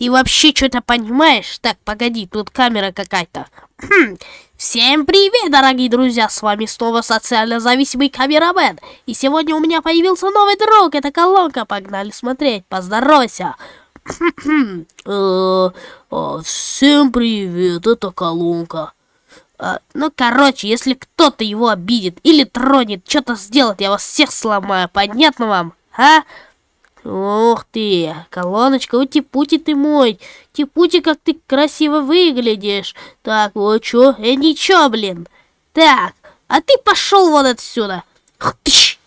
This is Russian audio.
Ты вообще что-то понимаешь? Так, погоди, тут камера какая-то. Хм. Всем привет, дорогие друзья! С вами снова социально зависимый камерамен. И сегодня у меня появился новый друг. Это колонка. Погнали смотреть. Поздоровайся. Э, а, всем привет, это колонка. А, ну, короче, если кто-то его обидит или тронет, что-то сделать, я вас всех сломаю. Понятно вам? А? Ух ты, колоночка, ути-пути ты мой. Типути, как ты красиво выглядишь. Так, вот чё? Э, ничего, блин. Так, а ты пошел вон отсюда. Хтыщ!